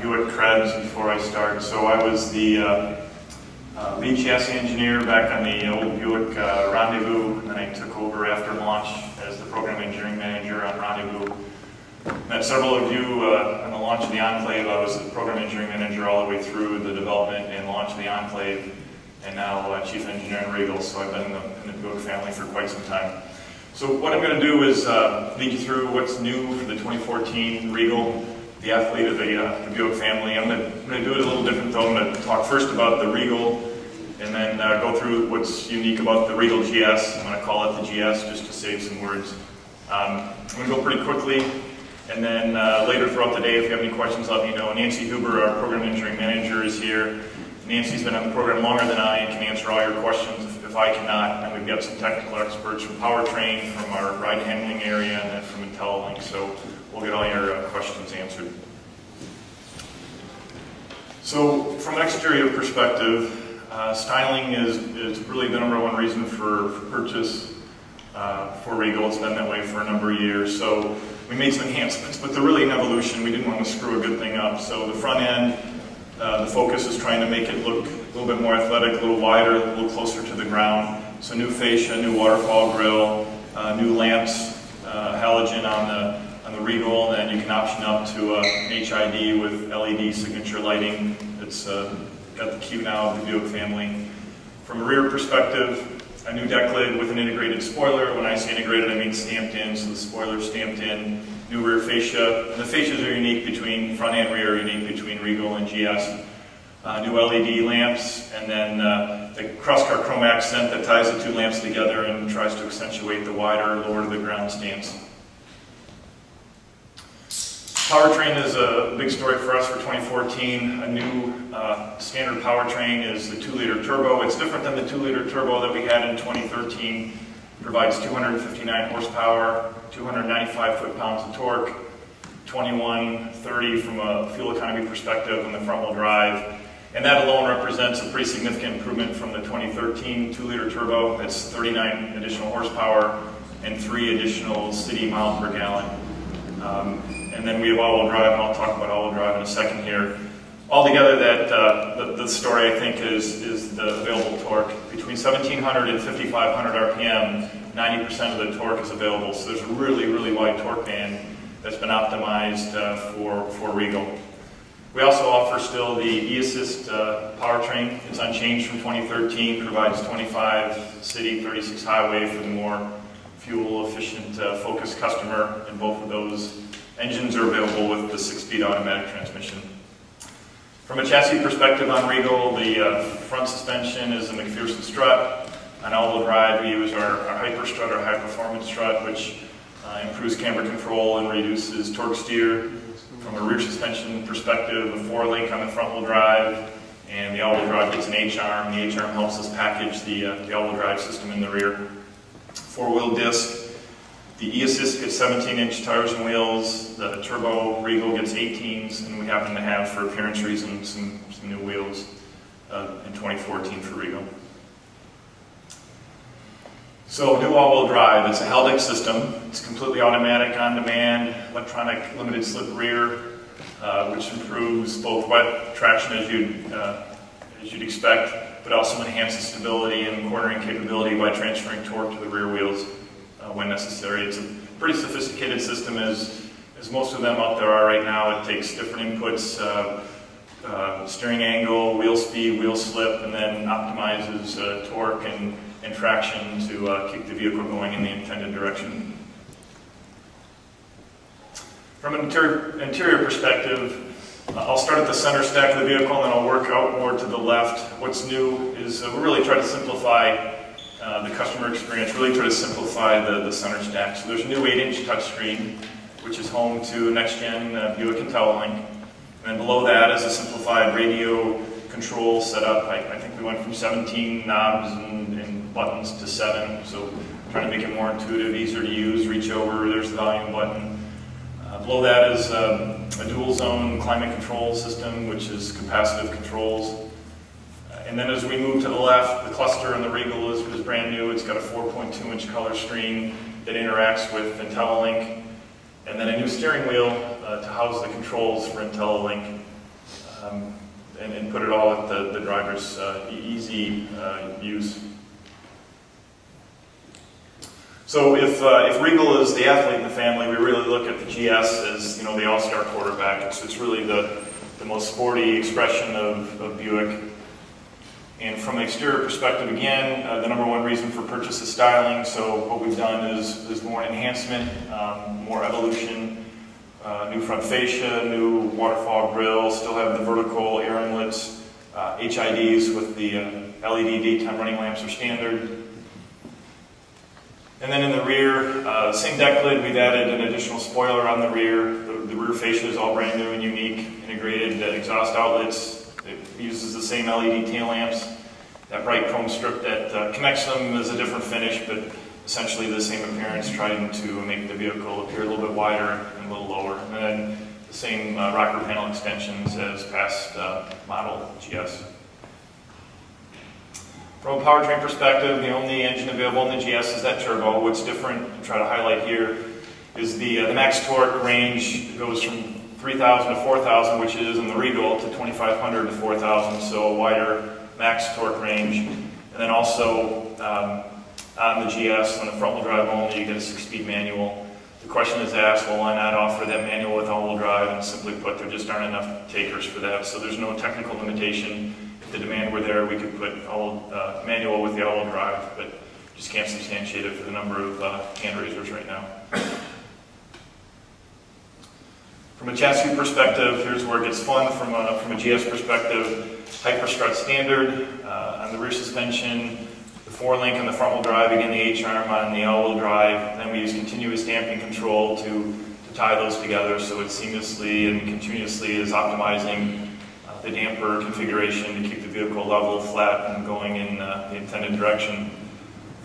Buick Krebs before I start. So I was the uh, uh, lead chassis engineer back on the old Buick uh, Rendezvous, and then I took over after launch as the program engineering manager on Rendezvous. Met several of you uh, on the launch of the Enclave. I was the program engineering manager all the way through the development and launch of the Enclave, and now uh, chief engineer in Regal, so I've been in the, in the Buick family for quite some time. So what I'm going to do is uh, lead you through what's new for the 2014 Regal, the athlete of the, uh, the Buick family. I'm going, to, do it a little different though. I'm going to talk first about the Regal and then uh, go through what's unique about the Regal GS. I'm going to call it the GS just to save some words. Um, I'm going to go pretty quickly and then uh, later throughout the day if you have any questions let me know. Nancy Huber, our program engineering manager is here. Nancy's been on the program longer than I and can answer all your questions if, if I cannot. And we've got some technical experts from Powertrain, from our ride handling area, and then from IntelliLink. So we'll get all your uh, questions answered. So from an exterior perspective, uh, styling is, is really the number one reason for, for purchase uh, for Regal. It's been that way for a number of years. So we made some enhancements, but they're really an evolution. We didn't want to screw a good thing up. So the front end, uh, the focus is trying to make it look a little bit more athletic, a little wider, a little closer to the ground. So new fascia, new waterfall grill, uh, new lamps, uh, halogen on the Regal, and then you can option up to uh, an HID with LED signature lighting. It's uh, got the Q now of the Buick family. From a rear perspective, a new deck lid with an integrated spoiler. When I say integrated, I mean stamped in, so the spoiler's stamped in. New rear fascia. And the fascias are unique between front and rear, unique between Regal and GS. Uh, new LED lamps, and then uh, the crosscar chrome accent that ties the two lamps together and tries to accentuate the wider, lower to the ground stance. Powertrain is a big story for us for 2014. A new uh, standard powertrain is the 2-liter turbo. It's different than the 2-liter turbo that we had in 2013. It provides 259 horsepower, 295 foot-pounds of torque, 2130 from a fuel economy perspective on the front-wheel drive. And that alone represents a pretty significant improvement from the 2013 2-liter turbo. That's 39 additional horsepower and 3 additional city miles per gallon. Um, and then we have all-wheel drive, and I'll talk about all-wheel drive in a second here. Altogether, that uh, the, the, story I think is is the available torque between 1700 and 5500 RPM. 90% of the torque is available, so there's a really really wide torque band that's been optimized uh, for for Regal. We also offer still the e-assist uh, powertrain. It's unchanged from 2013. Provides 25 city, 36 highway for the more fuel efficient uh, focused customer, and both of those Engines are available with the six-speed automatic transmission. From a chassis perspective on Regal, the uh, front suspension is a MacPherson strut. On all-wheel drive, we use our, our HiPer Strut or high performance strut, which uh, improves camber control and reduces torque steer. From a rear suspension perspective, a four-link on the front-wheel drive, and the all-wheel drive gets an H-arm. The H-arm helps us package the, uh, the all-wheel drive system in the rear. Four-wheel disc the e-assist gets 17-inch tires and wheels. The turbo Regal gets 18s, and we happen to have, for appearance reasons, some, some new wheels uh, in 2014 for Regal. So new all-wheel drive, it's a Haldex system. It's completely automatic, on-demand, electronic limited slip rear, uh, which improves both wet traction as you'd, uh, as you'd expect, but also enhances stability and cornering capability by transferring torque to the rear wheels uh, when necessary. It's a pretty sophisticated system as, as most of them out there are right now. It takes different inputs, uh, uh, steering angle, wheel speed, wheel slip, and then optimizes uh, torque and, and traction to uh, keep the vehicle going in the intended direction. From an interior, interior perspective, I'll start at the center stack of the vehicle and then I'll work out more to the left. What's new is uh, we really try to simplify uh, the customer experience, really try to simplify the, the center stack. So there's a new 8-inch touchscreen, which is home to next-gen uh, Buick IntelliLink. And then below that is a simplified radio control setup. I, I think we went from 17 knobs and, and, buttons to 7, so trying to make it more intuitive, easier to use, reach over, there's the volume button. Uh, below that is um, a dual zone climate control system, which is capacitive controls. And then as we move to the left, the cluster in the Regal is, is brand new. It's got a 4.2 inch color screen that interacts with IntelliLink. And then a new steering wheel uh, to house the controls for IntelliLink. um, and, and, put it all at the, the driver's uh, easy uh, use. So if, uh, if Regal is the athlete in the family, we really look at the GS as you know the all-star quarterback. It's, it's really the, the most sporty expression of, of Buick. And from an exterior perspective, again, uh, the number one reason for purchase is styling. So what we've done is, is more enhancement, um, more evolution, uh, new front fascia, new waterfall grill, still have the vertical air inlets, uh, HIDs with the uh, LED daytime running lamps are standard. And then in the rear, uh, same deck lid, we've added an additional spoiler on the rear. The, the rear fascia is all brand new and unique, integrated uh, exhaust outlets, uses the same LED tail lamps. That bright chrome strip that uh, connects them is a different finish, but essentially the same appearance, trying to make the vehicle appear a little bit wider and a little lower. And then the same uh, rocker panel extensions as past uh, model GS. From a powertrain perspective, the only engine available in the GS is that turbo. What's different, to try to highlight here, is the, uh, the max torque range goes from 3,000 to 4,000, which is in the Regal, to 2,500 to 4,000, so a wider max torque range. And then also um, on the GS, on the front wheel drive only, you get a six-speed manual. The question is asked, well, why not offer that manual with all-wheel drive? And simply put, there just aren't enough takers for that, so there's no technical limitation. If the demand were there, we could put all uh, manual with the all-wheel drive, but just can't substantiate it for the number of uh, hand raisers right now. From a chassis perspective, here's where it gets fun. From a, from a GS perspective, HiPer Strut standard uh, on the rear suspension, the four link on the front wheel drive, again the H-arm on the all-wheel drive. Then we use continuous damping control to, to tie those together so it seamlessly and continuously is optimizing uh, the damper configuration to keep the vehicle level, flat, and going in uh, the intended direction.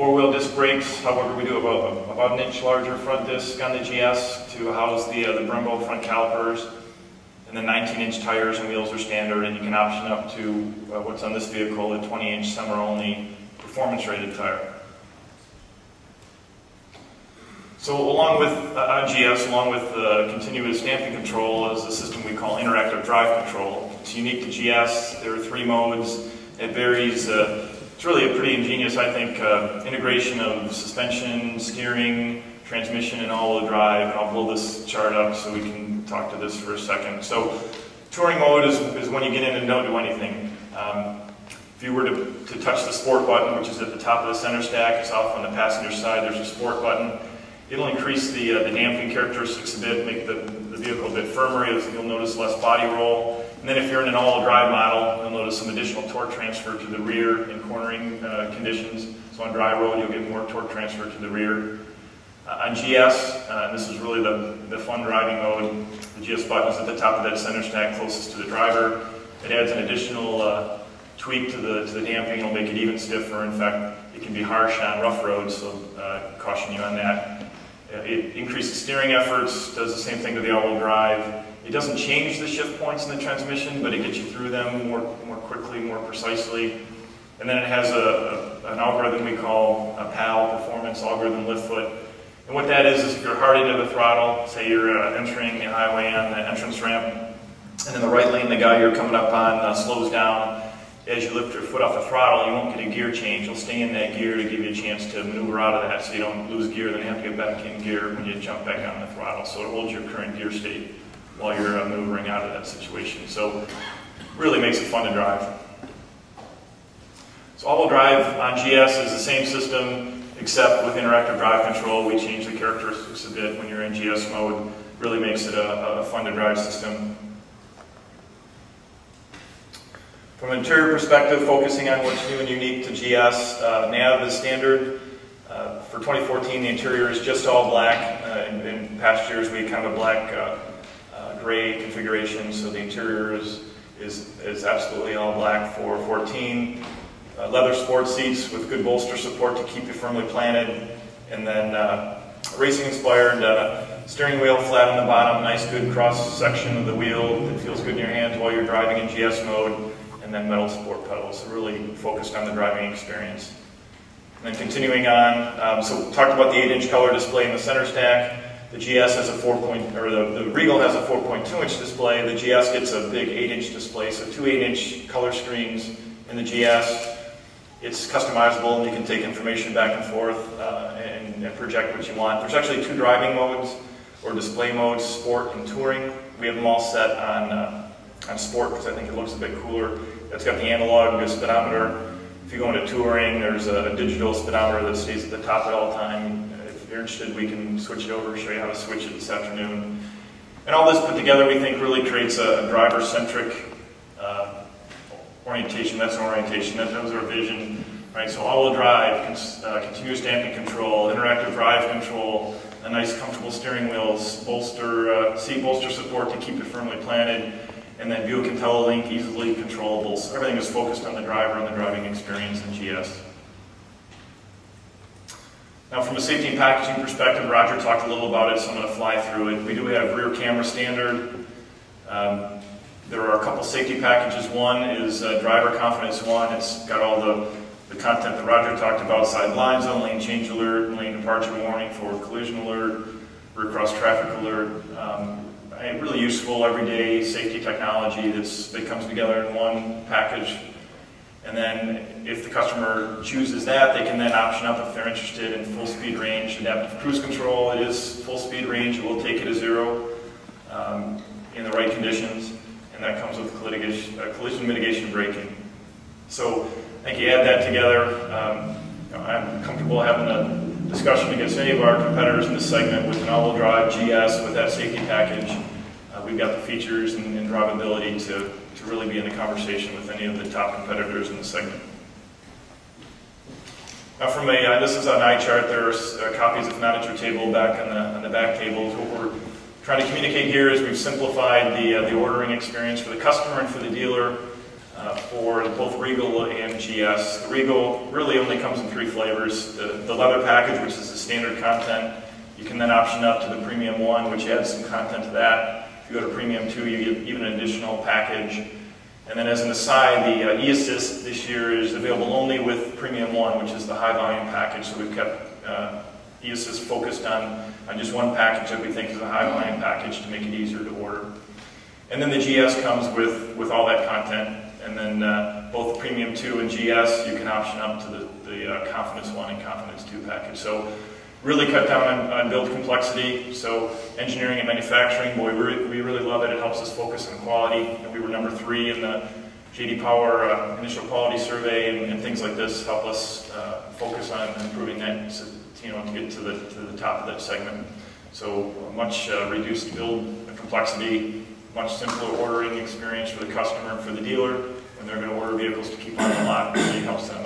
Four-wheel disc brakes, however, we do about, about an inch larger front disc on the GS to house the, uh, the Brembo front calipers. And then 19-inch tires and wheels are standard, and you can option up to uh, what's on this vehicle, a 20-inch summer-only performance-rated tire. So along with uh, along with the continuous damping control, is a system we call interactive drive control. It's unique to GS. There are three modes. It varies uh, it's really a pretty ingenious, I think, uh, integration of suspension, steering, transmission, and all-wheel drive. I'll blow this chart up so we can talk to this for a second. So touring mode is, is when you get in and don't do anything. Um, if you were to, to touch the sport button, which is at the top of the center stack, it's off on the passenger side, there's a sport button. It'll increase the, uh, the damping characteristics a bit, make the, the vehicle a bit firmer. You'll notice less body roll. And then if you're in an all-wheel drive model, you'll notice some additional torque transfer to the rear in cornering uh, conditions. So on dry road, you'll get more torque transfer to the rear. Uh, on GS, uh, this is really the, the fun driving mode. The GS button is at the top of that center stack closest to the driver. It adds an additional uh, tweak to the, to the damping. It'll make it even stiffer. In fact, it can be harsh on rough roads, so uh, caution you on that. Uh, it increases steering efforts, does the same thing to the all-wheel drive. It doesn't change the shift points in the transmission, but it gets you through them more, more quickly, more precisely. And then it has a, a, an algorithm we call a PAL, Performance Algorithm Lift Foot. And what that is, is if you're hard into the throttle, say you're uh, entering the highway on the entrance ramp, and in the right lane the guy you're coming up on uh, slows down, as you lift your foot off the throttle, you won't get a gear change. You'll stay in that gear to give you a chance to maneuver out of that so you don't lose gear, then you have to get back in gear when you jump back on the throttle. So it holds your current gear state while you're uh, maneuvering out of that situation. So really makes it fun to drive. So all-wheel drive on GS is the same system, except with interactive drive control, we change the characteristics a bit when you're in GS mode. Really makes it a, a fun to drive system. From an interior perspective, focusing on what's new and unique to GS, uh, nav is standard. Uh, for 2014, the interior is just all black. Uh, in, in, past years, we had kind of a black uh, gray configuration, so the interior is, is, is absolutely all black for 14. Uh, leather sport seats with good bolster support to keep you firmly planted, and then uh, racing inspired uh, steering wheel flat on the bottom, nice good cross section of the wheel that feels good in your hands while you're driving in GS mode, and then metal sport pedals, so really focused on the driving experience. And then continuing on, um, so talked about the 8-inch color display in the center stack, The GS has a 4 point, or the, the Regal has a 4.2 inch display. The GS gets a big 8 inch display, so two 8 inch color screens in the GS. It's customizable and you can take information back and forth uh, and, and project what you want. There's actually two driving modes or display modes, sport and touring. We have them all set on, uh, on sport because I think it looks a bit cooler. It's got the analog speedometer. If you go into touring, there's a, a digital speedometer that stays at the top at all time. You're interested, we can switch it over, show you how to switch it this afternoon. And all this put together, we think really creates a, a driver-centric uh, orientation. That's an orientation. That, that was our vision. Right, so all-wheel drive, uh, continuous damping control, interactive drive control, a nice comfortable steering wheel, bolster, uh, seat bolster support to keep it firmly planted, and then Buick IntelliLink, easily controllable. So everything is focused on the driver and the driving experience in GS. Now from a safety and packaging perspective, Roger talked a little about it, so I'm going to fly through it. We do have rear camera standard. Um, there are a couple safety packages. One is uh, Driver Confidence One. It's got all the the content that Roger talked about, side blind zone, lane change alert, lane departure warning, forward collision alert, rear cross traffic alert. Um, really useful everyday safety technology that's, that comes together in one package. And then if the customer chooses that, they can then option up if they're interested in full speed range, adaptive cruise control. It is full speed range. It will take it to zero um, in the right conditions. And that comes with collision, uh, collision mitigation braking. So I think you add that together, um, you know, I'm comfortable having a discussion against any of our competitors in this segment with an all-wheel drive GS with that safety package. Uh, we've got the features and, and drivability to, to really be in the conversation with any of the top competitors in the segment. Now from a, uh, this is on iChart, there's uh, copies of your table back on the, on the back tables. What we're trying to communicate here is we've simplified the, uh, the ordering experience for the customer and for the dealer uh, for both Regal and GS. The Regal really only comes in three flavors. The, the leather package, which is the standard content, you can then option up to the Premium 1, which adds some content to that. You go to Premium 2, you get even an additional package. And then as an aside, the uh, eAssist this year is available only with Premium 1, which is the high volume package. So we've kept uh, eAssist focused on, on just one package that we think is a high volume package to make it easier to order. And then the GS comes with, with all that content. And then uh, both Premium 2 and GS, you can option up to the, the uh, Confidence 1 and Confidence 2 package. So really cut down on, on build complexity. So engineering and manufacturing, boy, we, we really love it. It helps us focus on quality. And we were number three in the JD Power uh, initial quality survey and, and, things like this help us uh, focus on improving that, so, you know, to get to the, to the top of that segment. So much uh, reduced build complexity, much simpler ordering experience for the customer and for the dealer when they're going to order vehicles to keep on the lot. Really helps them